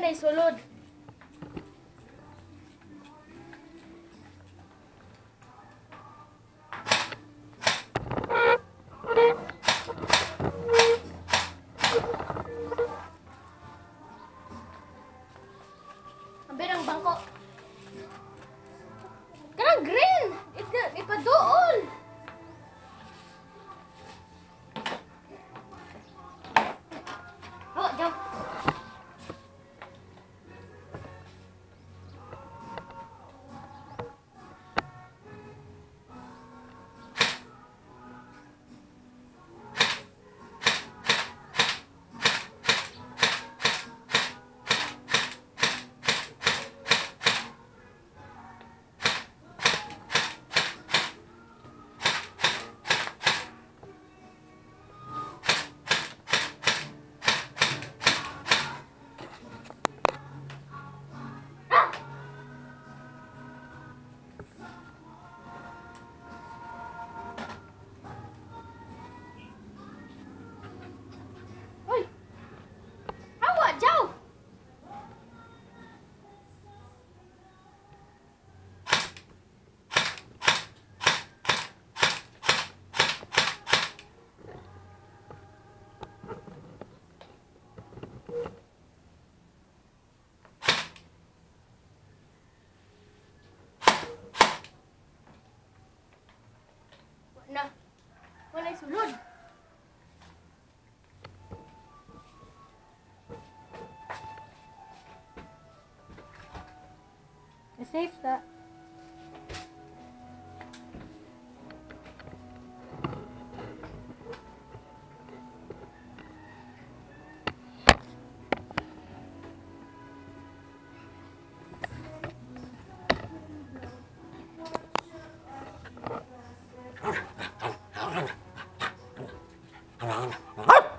na sulod. Ang bangko. Kanang green! sunod. Safe that. 아!